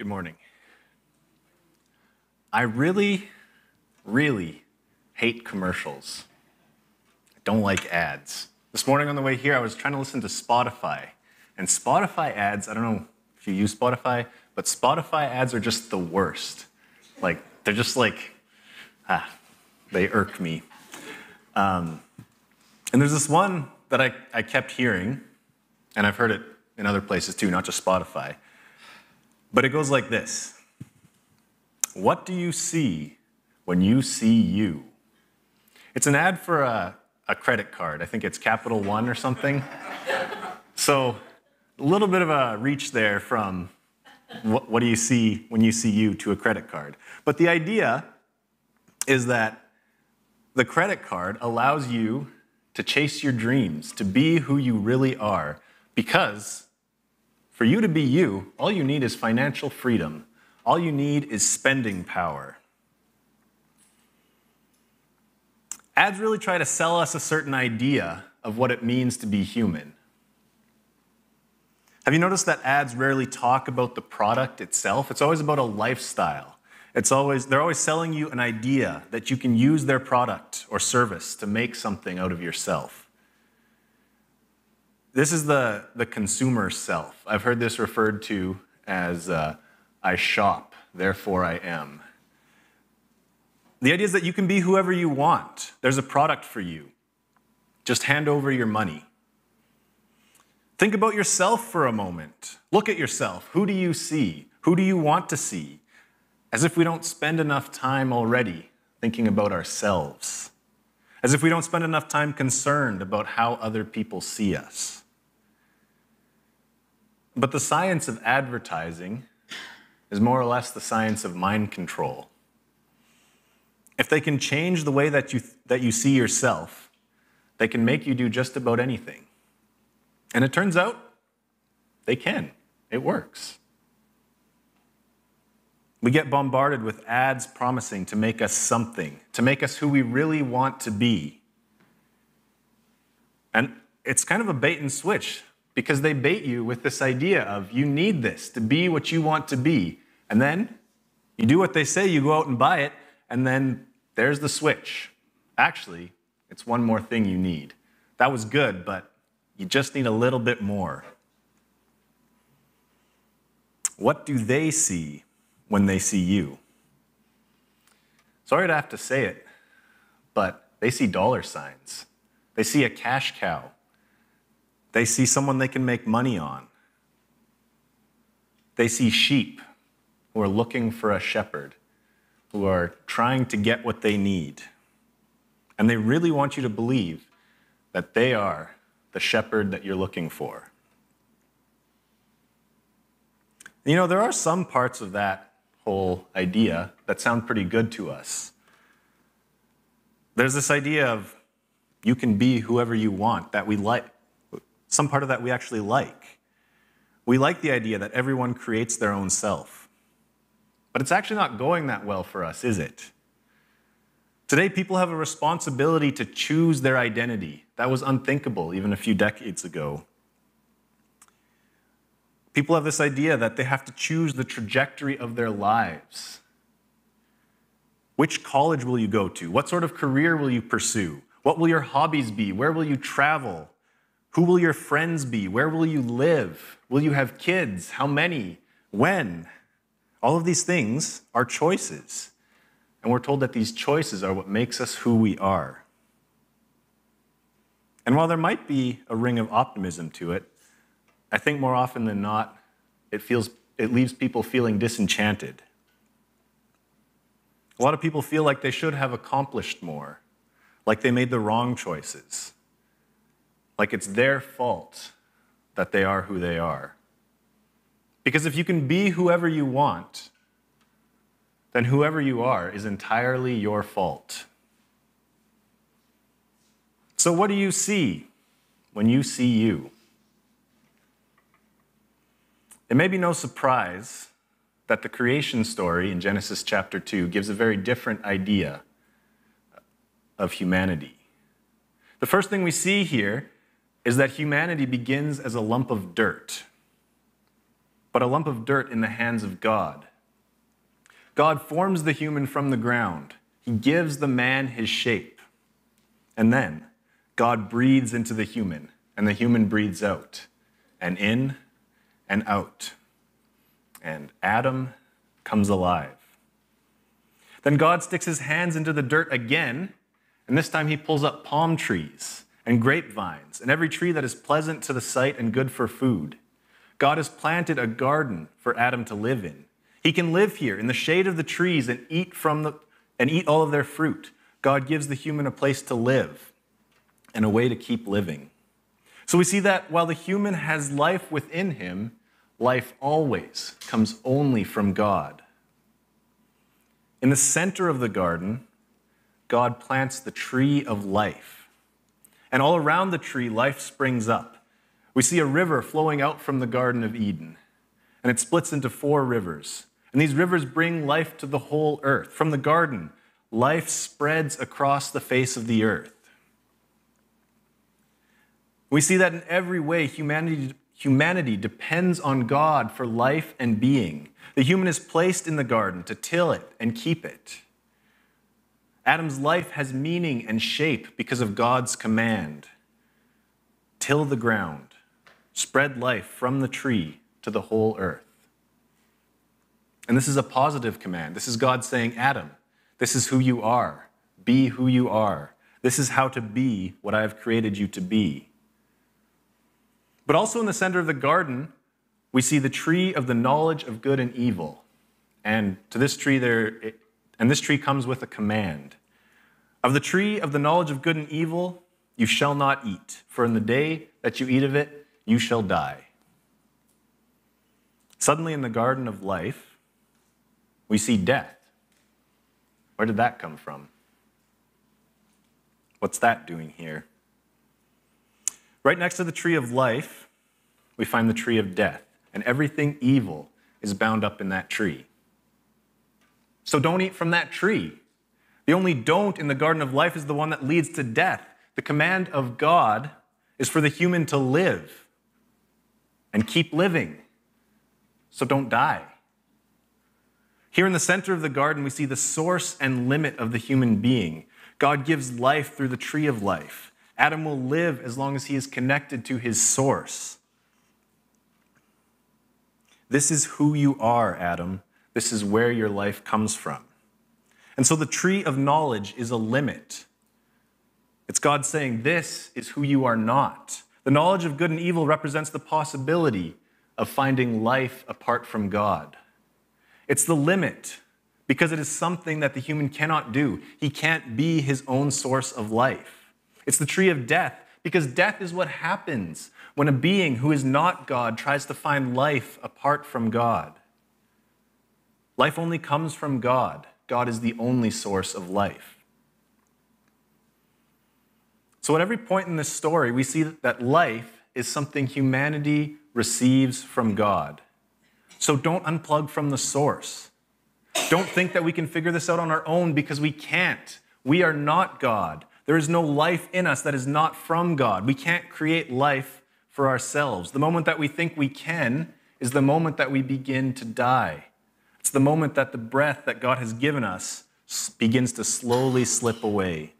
Good morning. I really, really hate commercials. I don't like ads. This morning on the way here, I was trying to listen to Spotify. And Spotify ads, I don't know if you use Spotify, but Spotify ads are just the worst. Like, they're just like, ah, they irk me. Um, and there's this one that I, I kept hearing, and I've heard it in other places too, not just Spotify. But it goes like this What do you see when you see you? It's an ad for a, a credit card. I think it's Capital One or something. so, a little bit of a reach there from what, what do you see when you see you to a credit card. But the idea is that the credit card allows you to chase your dreams, to be who you really are, because for you to be you, all you need is financial freedom. All you need is spending power. Ads really try to sell us a certain idea of what it means to be human. Have you noticed that ads rarely talk about the product itself? It's always about a lifestyle. It's always, they're always selling you an idea that you can use their product or service to make something out of yourself. This is the, the consumer self. I've heard this referred to as uh, I shop, therefore I am. The idea is that you can be whoever you want. There's a product for you. Just hand over your money. Think about yourself for a moment. Look at yourself. Who do you see? Who do you want to see? As if we don't spend enough time already thinking about ourselves. As if we don't spend enough time concerned about how other people see us. But the science of advertising is more or less the science of mind control. If they can change the way that you, that you see yourself, they can make you do just about anything. And it turns out they can. It works. We get bombarded with ads promising to make us something, to make us who we really want to be. And it's kind of a bait and switch because they bait you with this idea of you need this to be what you want to be. And then you do what they say, you go out and buy it, and then there's the switch. Actually, it's one more thing you need. That was good, but you just need a little bit more. What do they see when they see you? Sorry to have to say it, but they see dollar signs. They see a cash cow. They see someone they can make money on. They see sheep who are looking for a shepherd, who are trying to get what they need. And they really want you to believe that they are the shepherd that you're looking for. You know, there are some parts of that whole idea that sound pretty good to us. There's this idea of you can be whoever you want that we like some part of that we actually like. We like the idea that everyone creates their own self. But it's actually not going that well for us, is it? Today, people have a responsibility to choose their identity. That was unthinkable even a few decades ago. People have this idea that they have to choose the trajectory of their lives. Which college will you go to? What sort of career will you pursue? What will your hobbies be? Where will you travel? Who will your friends be? Where will you live? Will you have kids? How many? When? All of these things are choices. And we're told that these choices are what makes us who we are. And while there might be a ring of optimism to it, I think more often than not, it, feels, it leaves people feeling disenchanted. A lot of people feel like they should have accomplished more, like they made the wrong choices like it's their fault that they are who they are. Because if you can be whoever you want, then whoever you are is entirely your fault. So, what do you see when you see you? It may be no surprise that the creation story in Genesis chapter 2 gives a very different idea of humanity. The first thing we see here is that humanity begins as a lump of dirt. but a lump of dirt in the hands of God. God forms the human from the ground. He gives the man his shape. And then God breathes into the human, and the human breathes out, and in and out. And Adam comes alive. Then God sticks his hands into the dirt again, and this time he pulls up palm trees and grapevines and every tree that is pleasant to the sight and good for food. God has planted a garden for Adam to live in. He can live here in the shade of the trees and eat from the and eat all of their fruit. God gives the human a place to live and a way to keep living. So we see that while the human has life within him, life always comes only from God. In the center of the garden, God plants the tree of life. And all around the tree, life springs up. We see a river flowing out from the Garden of Eden, and it splits into four rivers. And these rivers bring life to the whole earth. From the garden, life spreads across the face of the earth. We see that in every way, humanity, humanity depends on God for life and being. The human is placed in the garden to till it and keep it. Adam's life has meaning and shape because of God's command. Till the ground, spread life from the tree to the whole earth. And this is a positive command. This is God saying, Adam, this is who you are. Be who you are. This is how to be what I have created you to be. But also in the center of the garden, we see the tree of the knowledge of good and evil. And to this tree there and this tree comes with a command. Of the tree of the knowledge of good and evil, you shall not eat, for in the day that you eat of it, you shall die. Suddenly in the garden of life, we see death. Where did that come from? What's that doing here? Right next to the tree of life, we find the tree of death and everything evil is bound up in that tree. So don't eat from that tree. The only don't in the garden of life is the one that leads to death. The command of God is for the human to live and keep living. So don't die. Here in the center of the garden, we see the source and limit of the human being. God gives life through the tree of life. Adam will live as long as he is connected to his source. This is who you are, Adam. This is where your life comes from. And so the tree of knowledge is a limit. It's God saying, This is who you are not. The knowledge of good and evil represents the possibility of finding life apart from God. It's the limit because it is something that the human cannot do. He can't be his own source of life. It's the tree of death because death is what happens when a being who is not God tries to find life apart from God. Life only comes from God. God is the only source of life. So, at every point in this story, we see that life is something humanity receives from God. So, don't unplug from the source. Don't think that we can figure this out on our own because we can't. We are not God. There is no life in us that is not from God. We can't create life for ourselves. The moment that we think we can is the moment that we begin to die. It's the moment that the breath that God has given us begins to slowly slip away.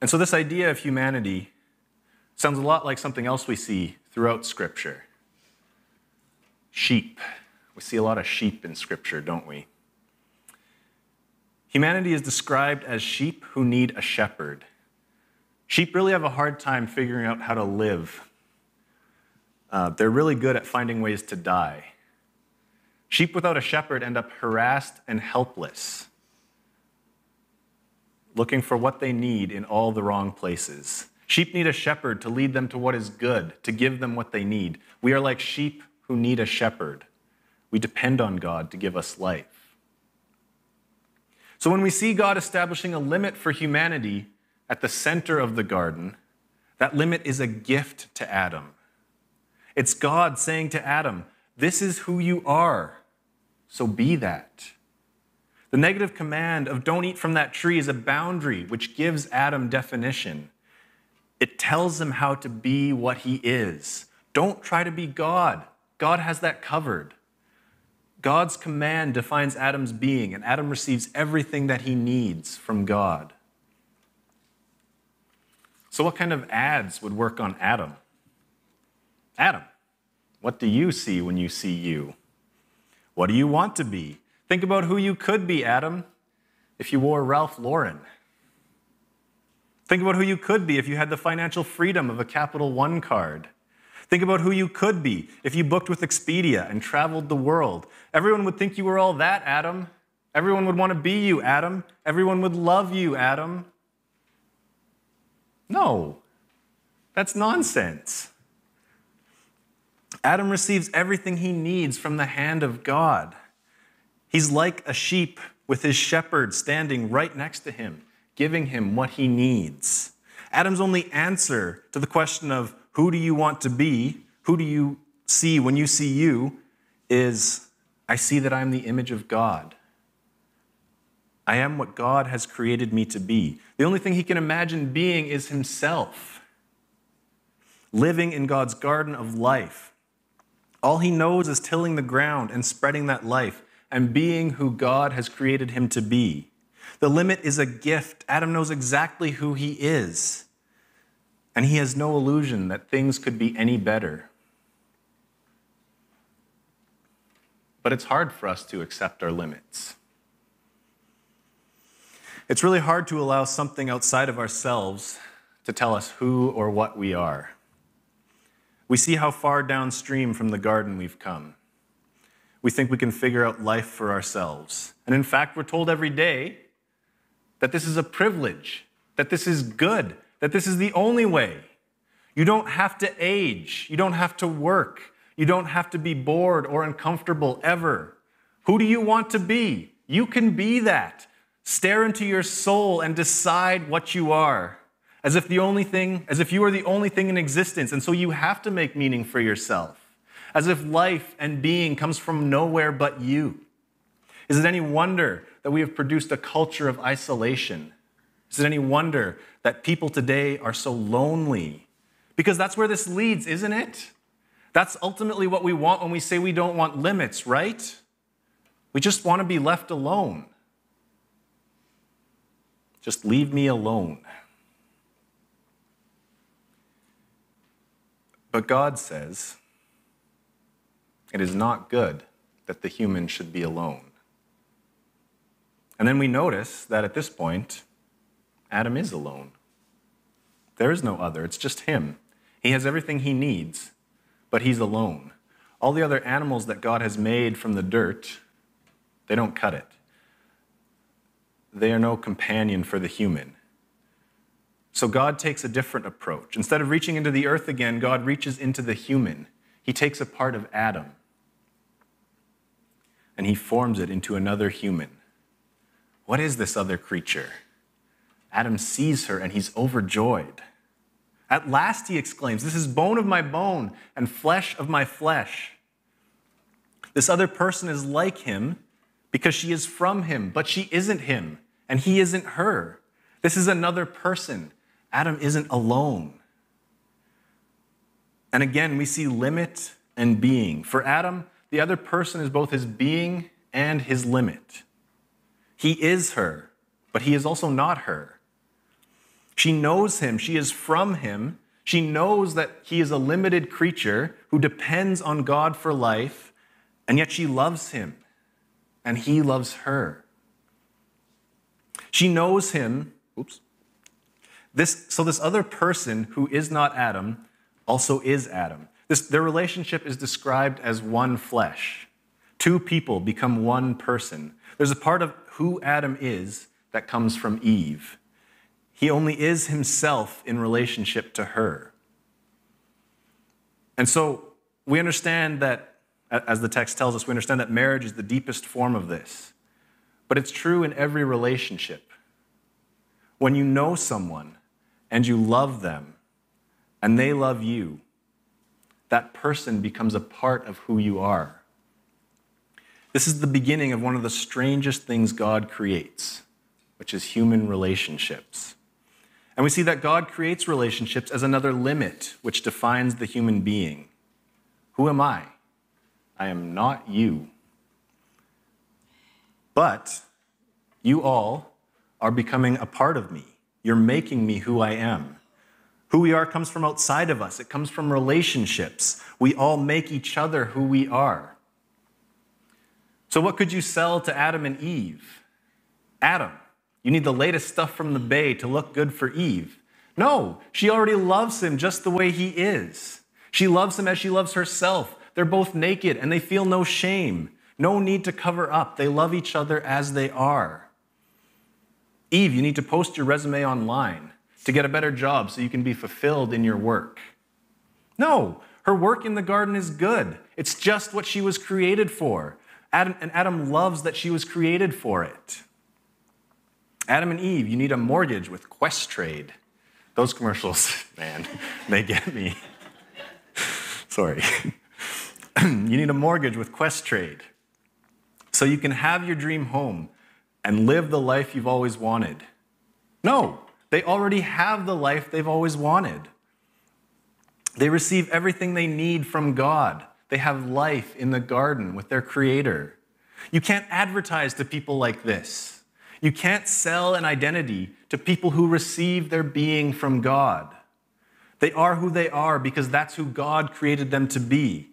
And so, this idea of humanity sounds a lot like something else we see throughout Scripture sheep. We see a lot of sheep in Scripture, don't we? Humanity is described as sheep who need a shepherd. Sheep really have a hard time figuring out how to live. Uh, they're really good at finding ways to die. Sheep without a shepherd end up harassed and helpless, looking for what they need in all the wrong places. Sheep need a shepherd to lead them to what is good, to give them what they need. We are like sheep who need a shepherd. We depend on God to give us life. So when we see God establishing a limit for humanity at the center of the garden, that limit is a gift to Adam. It's God saying to Adam, This is who you are, so be that. The negative command of don't eat from that tree is a boundary which gives Adam definition. It tells him how to be what he is. Don't try to be God. God has that covered. God's command defines Adam's being, and Adam receives everything that he needs from God. So, what kind of ads would work on Adam? Adam, what do you see when you see you? What do you want to be? Think about who you could be, Adam, if you wore Ralph Lauren. Think about who you could be if you had the financial freedom of a Capital One card. Think about who you could be if you booked with Expedia and traveled the world. Everyone would think you were all that, Adam. Everyone would want to be you, Adam. Everyone would love you, Adam. No, that's nonsense. Adam receives everything he needs from the hand of God. He's like a sheep with his shepherd standing right next to him, giving him what he needs. Adam's only answer to the question of who do you want to be, who do you see when you see you, is I see that I'm the image of God. I am what God has created me to be. The only thing he can imagine being is himself, living in God's garden of life. All he knows is tilling the ground and spreading that life and being who God has created him to be. The limit is a gift. Adam knows exactly who he is, and he has no illusion that things could be any better. But it's hard for us to accept our limits. It's really hard to allow something outside of ourselves to tell us who or what we are. We see how far downstream from the garden we've come. We think we can figure out life for ourselves. And in fact, we're told every day that this is a privilege, that this is good, that this is the only way. You don't have to age, you don't have to work, you don't have to be bored or uncomfortable ever. Who do you want to be? You can be that. Stare into your soul and decide what you are. As if the only thing, as if you are the only thing in existence, and so you have to make meaning for yourself. As if life and being comes from nowhere but you. Is it any wonder that we have produced a culture of isolation? Is it any wonder that people today are so lonely? Because that's where this leads, isn't it? That's ultimately what we want when we say we don't want limits, right? We just want to be left alone. Just leave me alone. But God says, it is not good that the human should be alone. And then we notice that at this point, Adam is alone. There is no other, it's just him. He has everything he needs, but he's alone. All the other animals that God has made from the dirt, they don't cut it they are no companion for the human. So God takes a different approach. Instead of reaching into the earth again, God reaches into the human. He takes a part of Adam and he forms it into another human. What is this other creature? Adam sees her and he's overjoyed. At last, he exclaims, This is bone of my bone and flesh of my flesh. This other person is like him because she is from him, but she isn't him, and he isn't her. This is another person. Adam isn't alone. And again, we see limit and being. For Adam, the other person is both his being and his limit. He is her, but he is also not her. She knows him, she is from him. She knows that he is a limited creature who depends on God for life, and yet she loves him and he loves her. She knows him. Oops. This, so, this other person who is not Adam also is Adam. This, their relationship is described as one flesh. Two people become one person. There's a part of who Adam is that comes from Eve. He only is himself in relationship to her. And so we understand that as the text tells us, we understand that marriage is the deepest form of this. But it's true in every relationship. When you know someone and you love them and they love you, that person becomes a part of who you are. This is the beginning of one of the strangest things God creates, which is human relationships. And we see that God creates relationships as another limit which defines the human being. Who am I? I am not you. But you all are becoming a part of me. You're making me who I am. Who we are comes from outside of us, it comes from relationships. We all make each other who we are. So, what could you sell to Adam and Eve? Adam, you need the latest stuff from the bay to look good for Eve. No, she already loves him just the way he is. She loves him as she loves herself. They're both naked and they feel no shame, no need to cover up. They love each other as they are. Eve, you need to post your resume online to get a better job so you can be fulfilled in your work. No, her work in the garden is good. It's just what she was created for. Adam, and Adam loves that she was created for it. Adam and Eve, you need a mortgage with Questrade. Those commercials, man, they get me. Sorry. you need a mortgage with Questrade. so you can have your dream home and live the life you've always wanted. No, they already have the life they've always wanted. They receive everything they need from God. They have life in the garden with their Creator. You can't advertise to people like this. You can't sell an identity to people who receive their being from God. They are who they are because that's who God created them to be.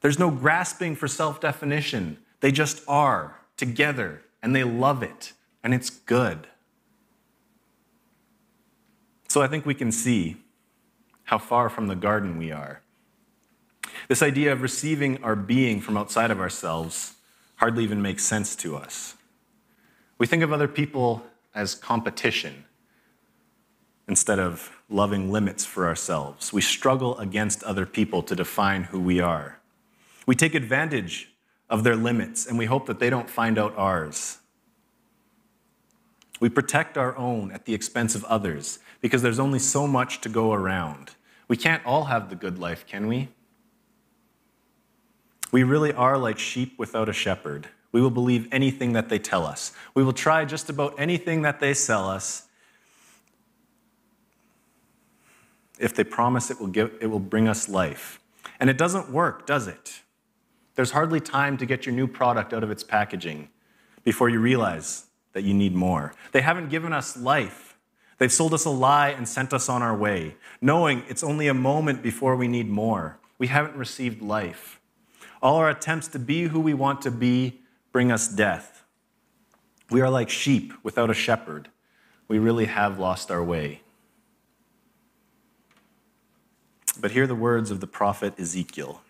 There's no grasping for self definition. They just are together and they love it and it's good. So I think we can see how far from the garden we are. This idea of receiving our being from outside of ourselves hardly even makes sense to us. We think of other people as competition instead of loving limits for ourselves. We struggle against other people to define who we are. We take advantage of their limits and we hope that they don't find out ours. We protect our own at the expense of others because there's only so much to go around. We can't all have the good life, can we? We really are like sheep without a shepherd. We will believe anything that they tell us. We will try just about anything that they sell us. If they promise it will, give, it will bring us life. And it doesn't work, does it? There's hardly time to get your new product out of its packaging before you realize that you need more. They haven't given us life They've sold us a lie and sent us on our way, knowing it's only a moment before we need more. We haven't received life. All our attempts to be who we want to be bring us death. We are like sheep without a shepherd. We really have lost our way. But hear the words of the prophet Ezekiel.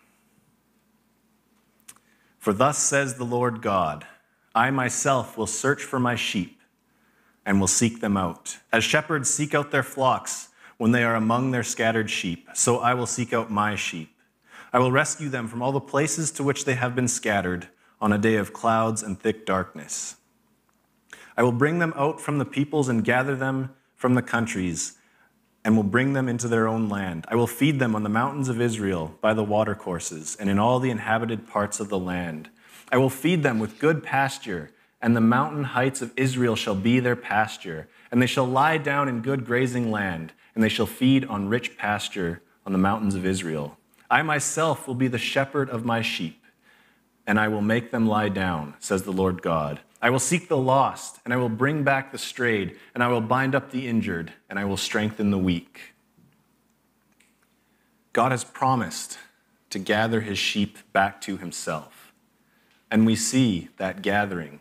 For thus says the Lord God I myself will search for my sheep and will seek them out. As shepherds seek out their flocks when they are among their scattered sheep, so I will seek out my sheep. I will rescue them from all the places to which they have been scattered on a day of clouds and thick darkness. I will bring them out from the peoples and gather them from the countries and will bring them into their own land. I will feed them on the mountains of Israel by the watercourses and in all the inhabited parts of the land. I will feed them with good pasture and the mountain heights of Israel shall be their pasture, and they shall lie down in good grazing land, and they shall feed on rich pasture on the mountains of Israel. I myself will be the shepherd of my sheep, and I will make them lie down, says the Lord God. I will seek the lost, and I will bring back the strayed, and I will bind up the injured, and I will strengthen the weak. God has promised to gather his sheep back to himself, and we see that gathering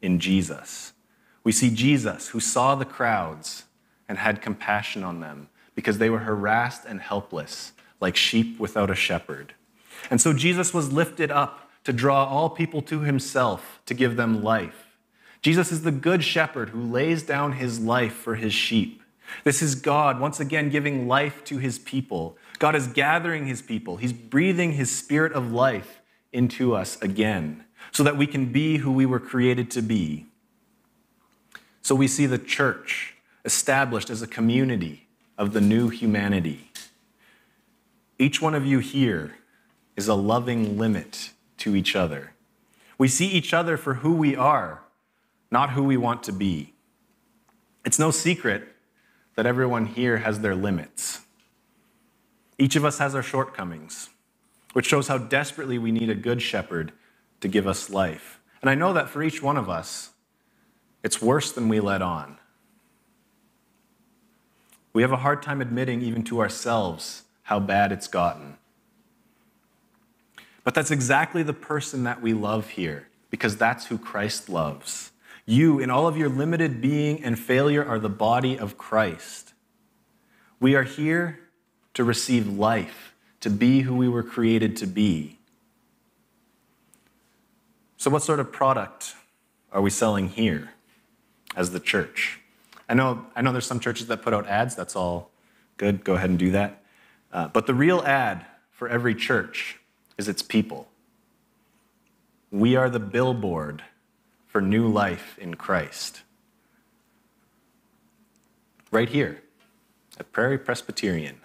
in Jesus. We see Jesus who saw the crowds and had compassion on them because they were harassed and helpless, like sheep without a shepherd. And so Jesus was lifted up to draw all people to himself, to give them life. Jesus is the good shepherd who lays down his life for his sheep. This is God once again giving life to his people. God is gathering his people, he's breathing his spirit of life into us again so that we can be who we were created to be. So we see the church established as a community of the new humanity. Each one of you here is a loving limit to each other. We see each other for who we are, not who we want to be. It's no secret that everyone here has their limits. Each of us has our shortcomings. which shows how desperately we need a good shepherd to give us life. And I know that for each one of us, it's worse than we let on. We have a hard time admitting, even to ourselves, how bad it's gotten. But that's exactly the person that we love here, because that's who Christ loves. You, in all of your limited being and failure, are the body of Christ. We are here to receive life, to be who we were created to be. So, what sort of product are we selling here as the church? I know, I know there's some churches that put out ads, that's all good, go ahead and do that. Uh, but the real ad for every church is its people. We are the billboard for new life in Christ. Right here at Prairie Presbyterian.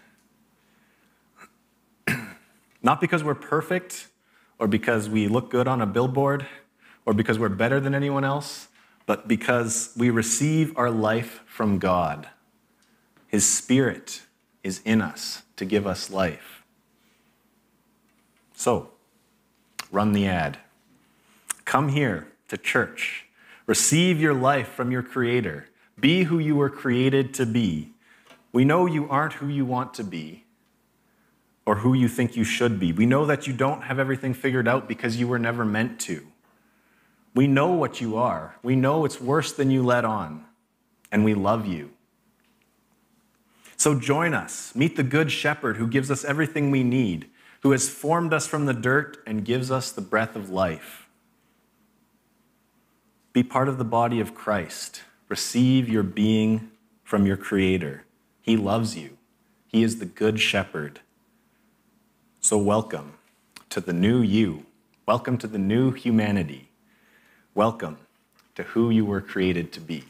Not because we're perfect or because we look good on a billboard or because we're better than anyone else, but because we receive our life from God. His Spirit is in us to give us life. So, run the ad. Come here to church. Receive your life from your Creator. Be who you were created to be. We know you aren't who you want to be or who you think you should be. We know that you don't have everything figured out because you were never meant to. We know what you are. We know it's worse than you let on, and we love you. So join us. Meet the Good Shepherd who gives us everything we need, who has formed us from the dirt and gives us the breath of life. Be part of the body of Christ. Receive your being from your Creator. He loves you, He is the Good Shepherd. So, welcome to the new you. Welcome to the new humanity. Welcome to who you were created to be.